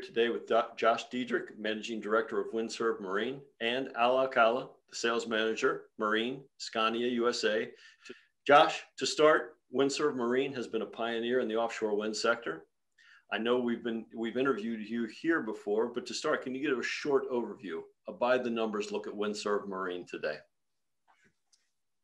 here today with Josh Diedrich, Managing Director of WindServe Marine, and Al Alcalá, the Sales Manager, Marine, Scania USA. Josh, to start, WindServe Marine has been a pioneer in the offshore wind sector. I know we've been we've interviewed you here before, but to start, can you give a short overview, a by the numbers look at WindServe Marine today?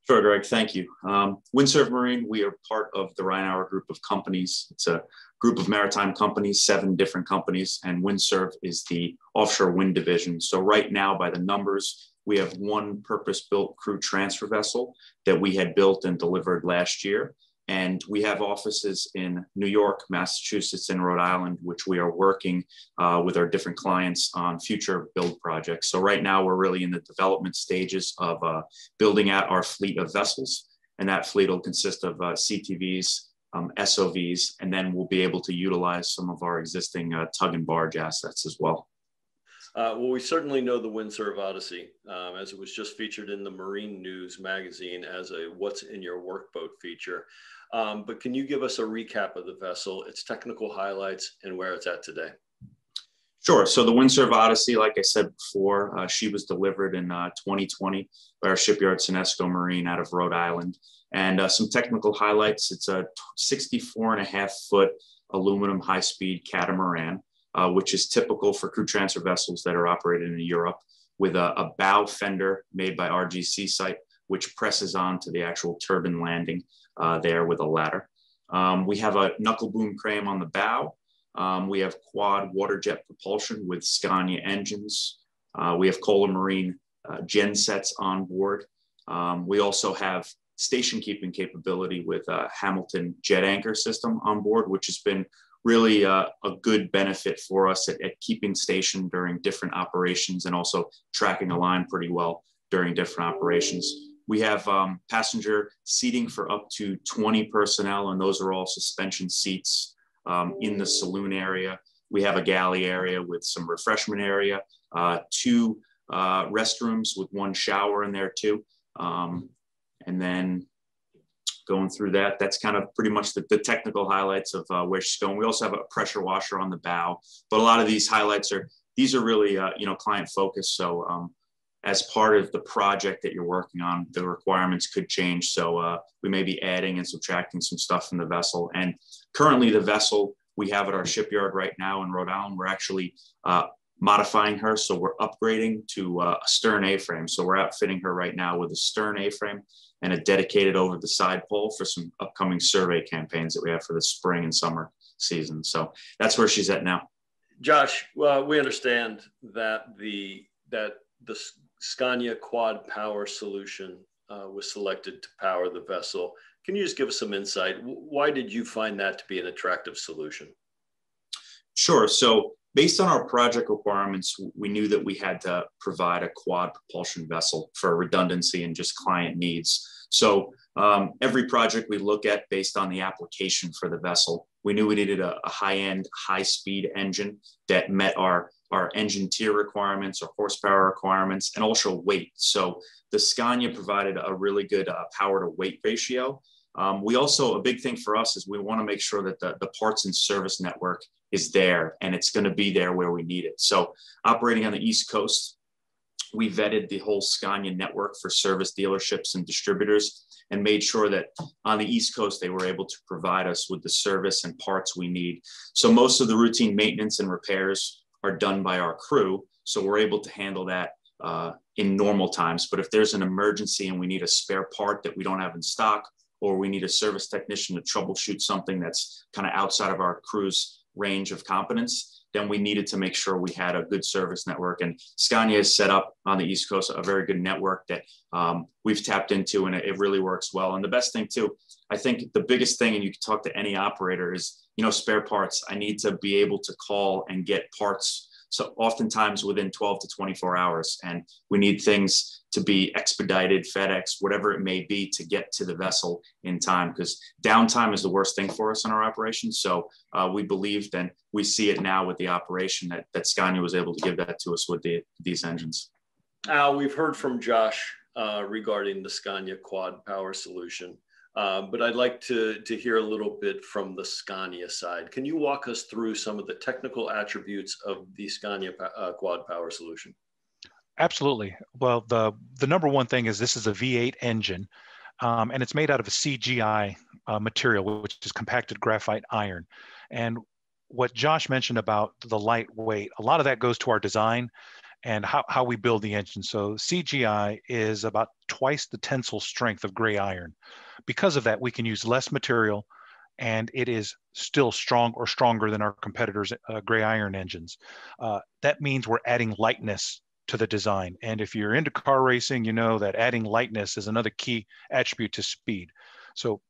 Sure, Greg. Thank you. Um, WindServe Marine, we are part of the Reinauer group of companies. It's a group of maritime companies, seven different companies, and WindServe is the offshore wind division. So right now, by the numbers, we have one purpose-built crew transfer vessel that we had built and delivered last year. And we have offices in New York, Massachusetts, and Rhode Island, which we are working uh, with our different clients on future build projects. So right now we're really in the development stages of uh, building out our fleet of vessels. And that fleet will consist of uh, CTVs, um, SOVs, and then we'll be able to utilize some of our existing uh, tug and barge assets as well. Uh, well, we certainly know the WindServe Odyssey, um, as it was just featured in the Marine News magazine as a What's in Your Workboat feature. Um, but can you give us a recap of the vessel, its technical highlights, and where it's at today? Sure. So the WindServe Odyssey, like I said before, uh, she was delivered in uh, 2020 by our shipyard Senesco Marine out of Rhode Island. And uh, some technical highlights, it's a 64 and a half foot aluminum high speed catamaran uh, which is typical for crew transfer vessels that are operated in Europe, with a, a bow fender made by RGC Site, which presses on to the actual turbine landing uh, there with a ladder. Um, we have a knuckle boom crane on the bow. Um, we have quad water jet propulsion with Scania engines. Uh, we have Kohler Marine uh, gen sets on board. Um, we also have station keeping capability with a Hamilton jet anchor system on board, which has been really uh, a good benefit for us at, at, keeping station during different operations and also tracking a line pretty well during different operations. We have um, passenger seating for up to 20 personnel, and those are all suspension seats um, in the saloon area. We have a galley area with some refreshment area, uh, two uh, restrooms with one shower in there too. Um, and then going through that. That's kind of pretty much the, the technical highlights of uh, where she's going. We also have a pressure washer on the bow, but a lot of these highlights are these are really uh, you know client focused. So um, as part of the project that you're working on, the requirements could change. So uh, we may be adding and subtracting some stuff from the vessel. And currently, the vessel we have at our shipyard right now in Rhode Island, we're actually uh, modifying her. So we're upgrading to uh, a stern A-frame. So we're outfitting her right now with a stern A-frame and a dedicated over the side pole for some upcoming survey campaigns that we have for the spring and summer season. So that's where she's at now. Josh, well, we understand that the that the Scania Quad Power solution uh, was selected to power the vessel. Can you just give us some insight? Why did you find that to be an attractive solution? Sure. So based on our project requirements, we knew that we had to provide a quad propulsion vessel for redundancy and just client needs. So um, every project we look at based on the application for the vessel, we knew we needed a, a high-end, high-speed engine that met our, our engine tier requirements, our horsepower requirements, and also weight. So the Scania provided a really good uh, power to weight ratio. Um, we also, a big thing for us is we want to make sure that the, the parts and service network is there and it's going to be there where we need it. So operating on the East Coast, we vetted the whole Scania network for service dealerships and distributors and made sure that on the East Coast, they were able to provide us with the service and parts we need. So most of the routine maintenance and repairs are done by our crew. So we're able to handle that uh, in normal times. But if there's an emergency and we need a spare part that we don't have in stock, or we need a service technician to troubleshoot something that's kind of outside of our crew's range of competence, then we needed to make sure we had a good service network. And Scania has set up on the East Coast a very good network that um, we've tapped into, and it, it really works well. And the best thing too, I think the biggest thing, and you can talk to any operator, is you know spare parts. I need to be able to call and get parts so oftentimes within 12 to 24 hours. And we need things to be expedited, FedEx, whatever it may be to get to the vessel in time because downtime is the worst thing for us in our operation. So uh, we believed and we see it now with the operation that, that Scania was able to give that to us with the, these engines. Al, we've heard from Josh uh, regarding the Scania quad power solution. Uh, but I'd like to, to hear a little bit from the Scania side. Can you walk us through some of the technical attributes of the Scania uh, quad power solution? Absolutely. Well, the, the number one thing is this is a V8 engine, um, and it's made out of a CGI uh, material, which is compacted graphite iron. And what Josh mentioned about the lightweight, a lot of that goes to our design and how, how we build the engine. So CGI is about twice the tensile strength of gray iron. Because of that, we can use less material and it is still strong or stronger than our competitors' uh, gray iron engines. Uh, that means we're adding lightness to the design. And if you're into car racing, you know that adding lightness is another key attribute to speed. So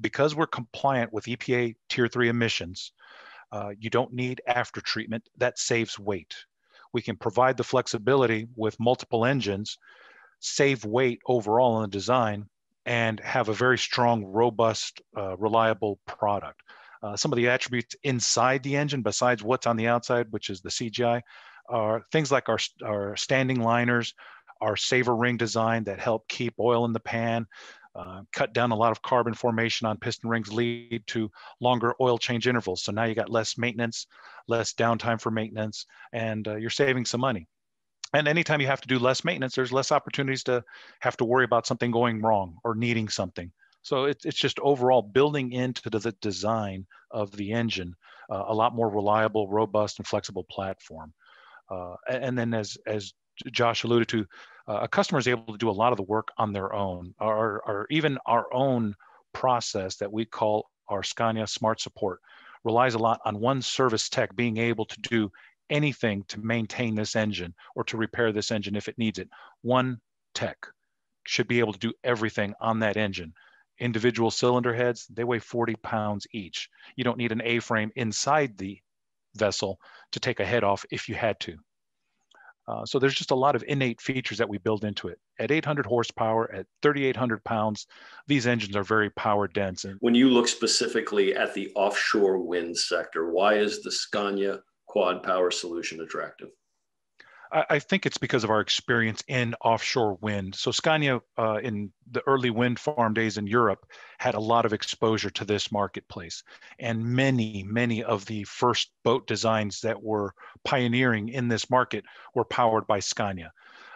because we're compliant with EPA tier three emissions, uh, you don't need after treatment. That saves weight. We can provide the flexibility with multiple engines, save weight overall in the design, and have a very strong, robust, uh, reliable product. Uh, some of the attributes inside the engine, besides what's on the outside, which is the CGI, are things like our, our standing liners, our saver ring design that help keep oil in the pan, uh, cut down a lot of carbon formation on piston rings lead to longer oil change intervals. So now you got less maintenance, less downtime for maintenance, and uh, you're saving some money. And anytime you have to do less maintenance, there's less opportunities to have to worry about something going wrong or needing something. So it, it's just overall building into the design of the engine uh, a lot more reliable, robust, and flexible platform. Uh, and then as, as Josh alluded to, uh, a customer is able to do a lot of the work on their own, or, or even our own process that we call our Scania Smart Support relies a lot on one service tech being able to do anything to maintain this engine or to repair this engine if it needs it. One tech should be able to do everything on that engine. Individual cylinder heads, they weigh 40 pounds each. You don't need an A-frame inside the vessel to take a head off if you had to. Uh, so there's just a lot of innate features that we build into it. At 800 horsepower, at 3,800 pounds, these engines are very power dense. And when you look specifically at the offshore wind sector, why is the Scania quad power solution attractive? I, think it's because of our experience in offshore wind. So Scania, uh, in the early wind farm days in Europe, had a lot of exposure to this marketplace, and many, many of the first boat designs that were pioneering in this market were powered by Scania.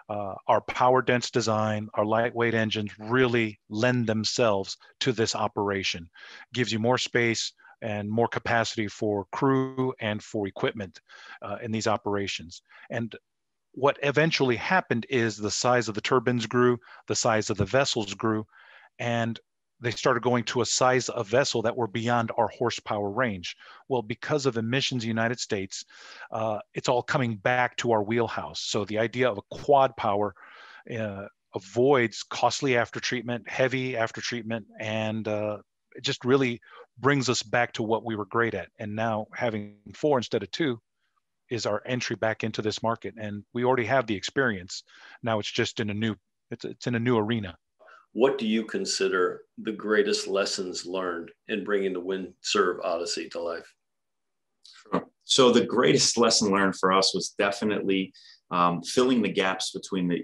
Uh, our power dense design, our lightweight engines really lend themselves to this operation. Gives you more space, and more capacity for crew and for equipment uh, in these operations. And what eventually happened is the size of the turbines grew, the size of the vessels grew, and they started going to a size of vessel that were beyond our horsepower range. Well, because of emissions in the United States, uh, it's all coming back to our wheelhouse. So the idea of a quad power uh, avoids costly after treatment, heavy after treatment, and uh, it just really brings us back to what we were great at. And now having four instead of two is our entry back into this market and we already have the experience. Now it's just in a new it's, it's in a new arena. What do you consider the greatest lessons learned in bringing the WindServe Odyssey to life? Sure. so the greatest lesson learned for us was definitely um, filling the gaps between the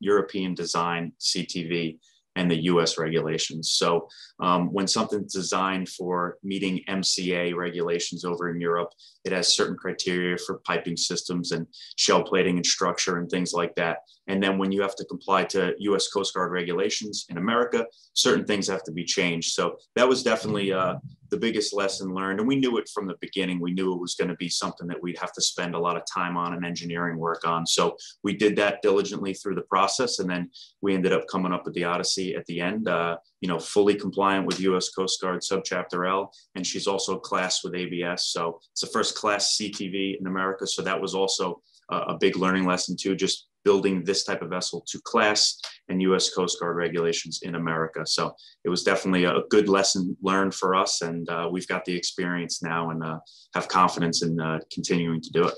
european design ctv and the US regulations. So um, when something's designed for meeting MCA regulations over in Europe, it has certain criteria for piping systems and shell plating and structure and things like that. And then when you have to comply to US Coast Guard regulations in America, certain things have to be changed. So that was definitely uh, the biggest lesson learned. And we knew it from the beginning. We knew it was going to be something that we'd have to spend a lot of time on and engineering work on. So we did that diligently through the process. And then we ended up coming up with the Odyssey at the end, uh, you know, fully compliant with US Coast Guard Subchapter L. And she's also classed with ABS. So it's the first class CTV in America. So that was also a big learning lesson too, just building this type of vessel to class and US Coast Guard regulations in America. So it was definitely a good lesson learned for us. And uh, we've got the experience now and uh, have confidence in uh, continuing to do it.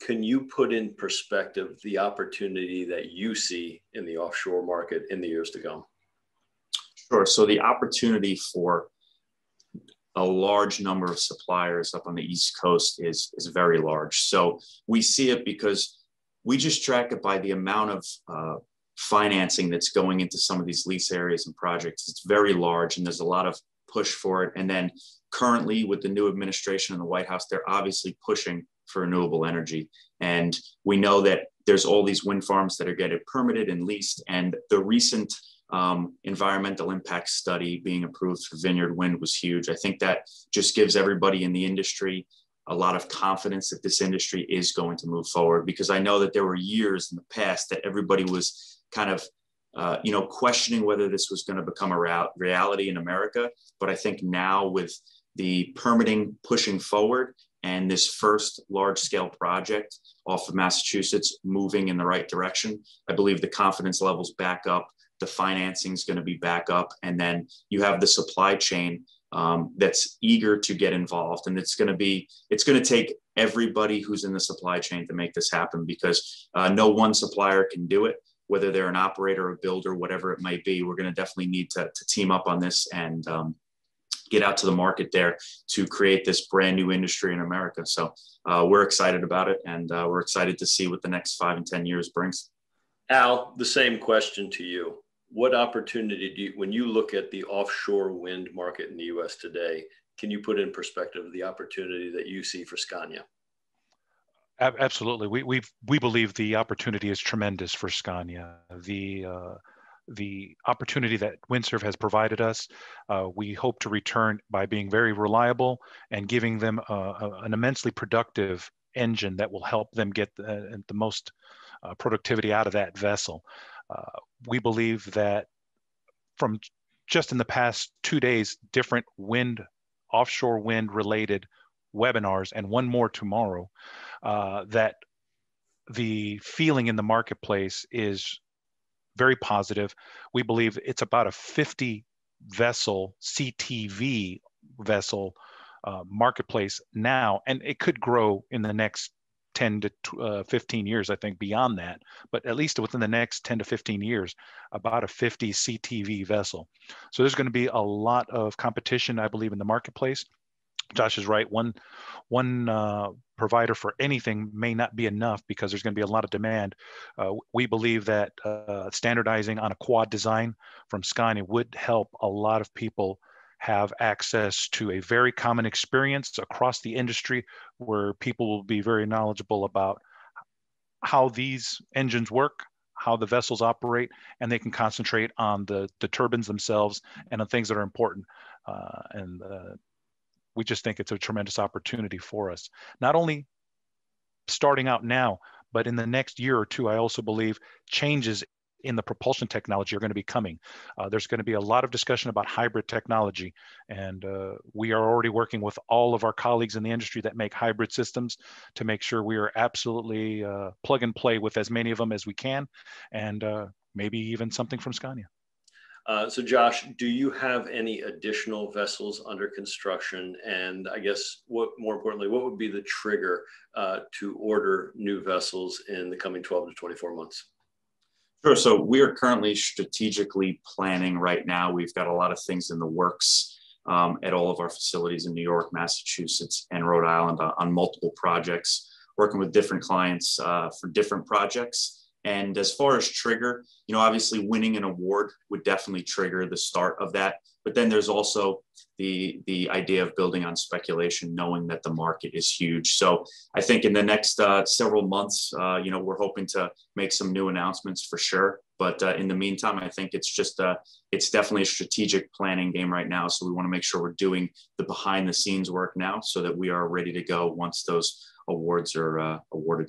Can you put in perspective the opportunity that you see in the offshore market in the years to come? Sure. So the opportunity for a large number of suppliers up on the East Coast is, is very large. So we see it because we just track it by the amount of uh, financing that's going into some of these lease areas and projects. It's very large and there's a lot of push for it. And then currently with the new administration in the White House, they're obviously pushing for renewable energy. And we know that there's all these wind farms that are getting permitted and leased. And the recent um, environmental impact study being approved for Vineyard Wind was huge. I think that just gives everybody in the industry a lot of confidence that this industry is going to move forward because I know that there were years in the past that everybody was kind of uh, you know questioning whether this was going to become a reality in America. But I think now with the permitting pushing forward and this first large scale project off of Massachusetts moving in the right direction, I believe the confidence levels back up. The financing is going to be back up. And then you have the supply chain um, that's eager to get involved. And it's going to be, it's going to take everybody who's in the supply chain to make this happen because uh, no one supplier can do it, whether they're an operator, a builder, whatever it might be. We're going to definitely need to, to team up on this and um, get out to the market there to create this brand new industry in America. So uh, we're excited about it and uh, we're excited to see what the next five and 10 years brings. Al, the same question to you what opportunity do you, when you look at the offshore wind market in the US today, can you put in perspective the opportunity that you see for Scania? Absolutely. We, we, we believe the opportunity is tremendous for Scania. The, uh, the opportunity that Windserve has provided us, uh, we hope to return by being very reliable and giving them an immensely productive engine that will help them get the, the most uh, productivity out of that vessel. Uh, we believe that from just in the past two days, different wind, offshore wind related webinars, and one more tomorrow, uh, that the feeling in the marketplace is very positive. We believe it's about a 50 vessel CTV vessel uh, marketplace now, and it could grow in the next 10 to uh, 15 years, I think, beyond that, but at least within the next 10 to 15 years, about a 50 CTV vessel. So there's going to be a lot of competition, I believe, in the marketplace. Josh is right. One, one uh, provider for anything may not be enough because there's going to be a lot of demand. Uh, we believe that uh, standardizing on a quad design from Scania would help a lot of people have access to a very common experience across the industry where people will be very knowledgeable about how these engines work, how the vessels operate, and they can concentrate on the, the turbines themselves and on things that are important. Uh, and uh, we just think it's a tremendous opportunity for us. Not only starting out now, but in the next year or two, I also believe changes in the propulsion technology are going to be coming. Uh, there's going to be a lot of discussion about hybrid technology, and uh, we are already working with all of our colleagues in the industry that make hybrid systems to make sure we are absolutely uh, plug and play with as many of them as we can, and uh, maybe even something from Scania. Uh, so, Josh, do you have any additional vessels under construction? And I guess, what more importantly, what would be the trigger uh, to order new vessels in the coming 12 to 24 months? Sure. So we are currently strategically planning right now. We've got a lot of things in the works um, at all of our facilities in New York, Massachusetts, and Rhode Island on, on multiple projects, working with different clients uh, for different projects. And as far as trigger, you know, obviously winning an award would definitely trigger the start of that. But then there's also the the idea of building on speculation, knowing that the market is huge. So I think in the next uh, several months, uh, you know, we're hoping to make some new announcements for sure. But uh, in the meantime, I think it's just a, uh, it's definitely a strategic planning game right now. So we want to make sure we're doing the behind the scenes work now, so that we are ready to go once those awards are uh, awarded.